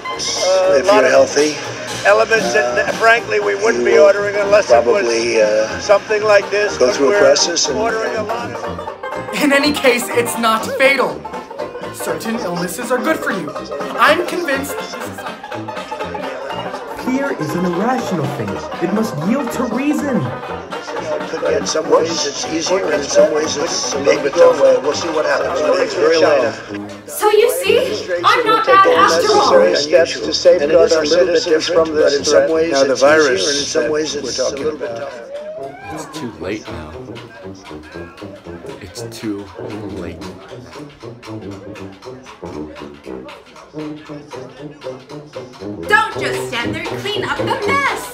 uh, if a lot you're of healthy, elements that, frankly, we wouldn't be ordering unless it probably was uh, something like this. go through a we're process and- ordering a lot of. In any case, it's not fatal. Certain illnesses are good for you. I'm convinced this is Fear is an irrational thing. It must yield to reason. could in some ways it's easier, and in some ways it's a little bit tougher. We'll see what happens. It's very low. So you see, I'm not bad after all. Necessary steps to safeguard and it is a our little citizens different, from this but in some threat. ways Now, the it's virus easier, and in some ways it's a little bit tougher. It's too late now. It's too late. Just stand there, and clean up the mess.